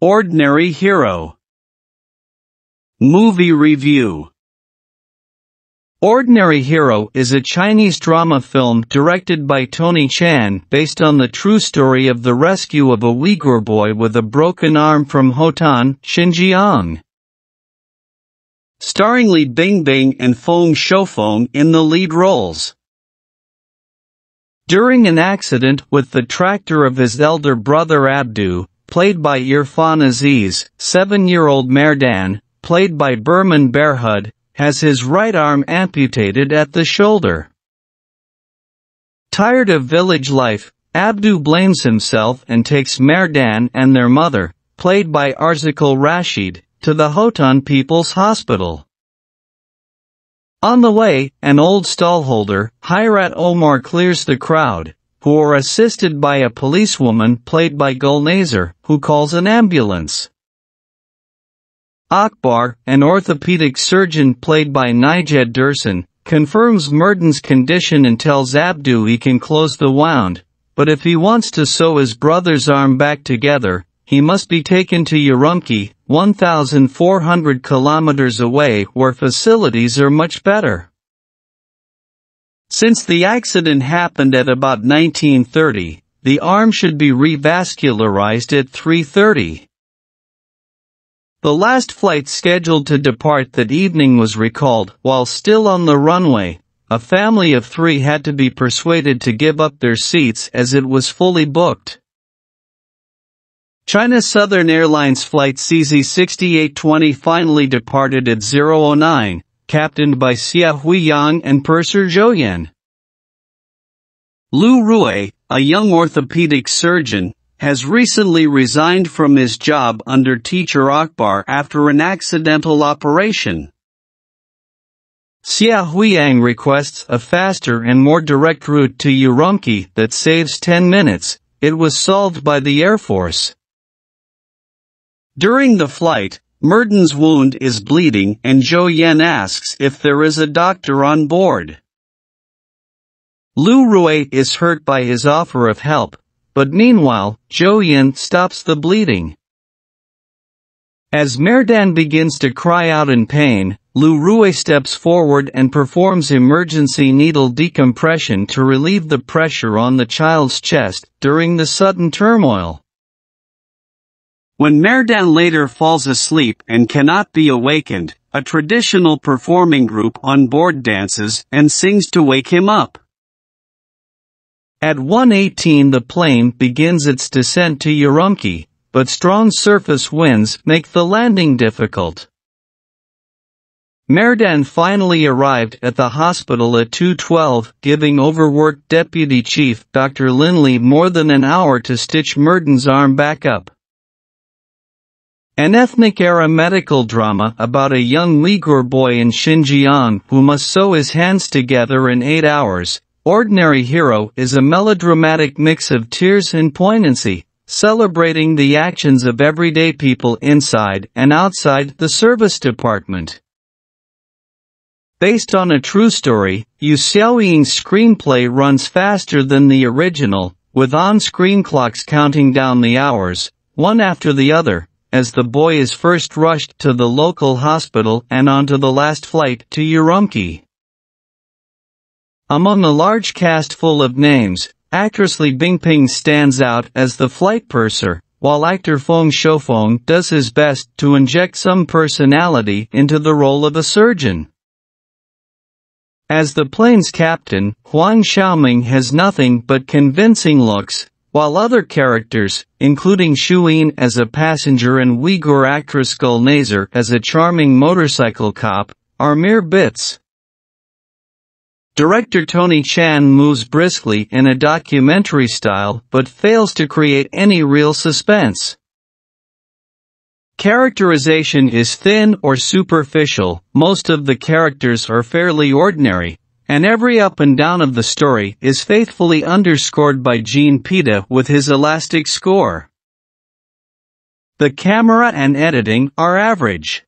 Ordinary Hero Movie Review Ordinary Hero is a Chinese drama film directed by Tony Chan based on the true story of the rescue of a Uyghur boy with a broken arm from Hotan, Xinjiang. Starring Li Bingbing and Feng Shoufeng in the lead roles. During an accident with the tractor of his elder brother Abdu, played by Irfan Aziz, seven-year-old Merdan, played by Burman Berhud, has his right arm amputated at the shoulder. Tired of village life, Abdu blames himself and takes Merdan and their mother, played by Arzikal Rashid, to the Hotan People's Hospital. On the way, an old stallholder, Hirat Omar clears the crowd, who are assisted by a policewoman played by Gulnazar, who calls an ambulance. Akbar, an orthopedic surgeon played by Nijed Dursun, confirms Merdan's condition and tells Abdu he can close the wound, but if he wants to sew his brother's arm back together, he must be taken to Urumqi, 1,400 kilometers away where facilities are much better. Since the accident happened at about 1930, the arm should be revascularized at 330. The last flight scheduled to depart that evening was recalled. While still on the runway, a family of three had to be persuaded to give up their seats as it was fully booked. China Southern Airlines flight CZ6820 finally departed at 009, captained by Xia Huiyang and purser Zhou Yan. Lu Rui, a young orthopedic surgeon, has recently resigned from his job under teacher Akbar after an accidental operation. Xia Huiyang requests a faster and more direct route to Urumqi that saves 10 minutes. It was solved by the Air Force. During the flight, Merdan's wound is bleeding and Zhou Yan asks if there is a doctor on board. Lu Rui is hurt by his offer of help, but meanwhile, Zhou Yan stops the bleeding. As Merdan begins to cry out in pain, Lu Rui steps forward and performs emergency needle decompression to relieve the pressure on the child's chest during the sudden turmoil. When Merdan later falls asleep and cannot be awakened, a traditional performing group on board dances and sings to wake him up. At 118 the plane begins its descent to Urumqi, but strong surface winds make the landing difficult. Merdan finally arrived at the hospital at 2.12, giving overworked Deputy Chief Dr. Linley more than an hour to stitch Merdan's arm back up. An ethnic-era medical drama about a young Uyghur boy in Xinjiang who must sew his hands together in eight hours, Ordinary Hero is a melodramatic mix of tears and poignancy, celebrating the actions of everyday people inside and outside the service department. Based on a true story, Yu Xiaoying's screenplay runs faster than the original, with on-screen clocks counting down the hours, one after the other, as the boy is first rushed to the local hospital and onto the last flight to Urumqi. Among a large cast full of names, actress Li Bingbing stands out as the flight purser, while actor Feng Shoufeng does his best to inject some personality into the role of a surgeon. As the plane's captain, Huang Xiaoming has nothing but convincing looks, while other characters, including Shuyin as a passenger and Uyghur actress Gulnazar as a charming motorcycle cop, are mere bits. Director Tony Chan moves briskly in a documentary style but fails to create any real suspense. Characterization is thin or superficial, most of the characters are fairly ordinary, and every up and down of the story is faithfully underscored by Gene Pita with his elastic score. The camera and editing are average.